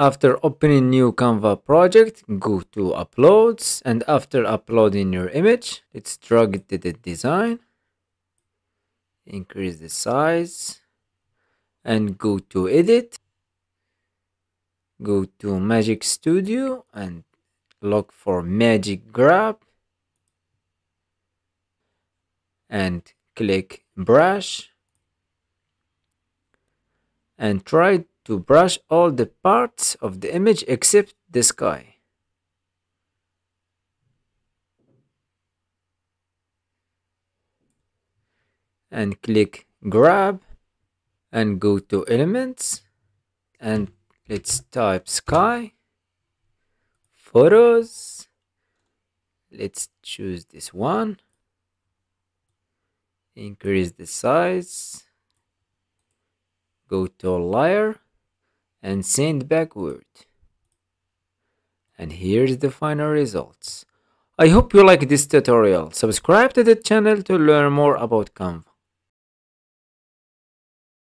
After opening new Canva project, go to uploads and after uploading your image, let's drag it to the design, increase the size. And go to edit, go to Magic Studio and look for Magic Grab and click brush. And try to brush all the parts of the image except the sky. And click grab and go to elements. And let's type sky. Photos. Let's choose this one. Increase the size. Go to layer and send backward and here's the final results I hope you like this tutorial. Subscribe to the channel to learn more about Canva.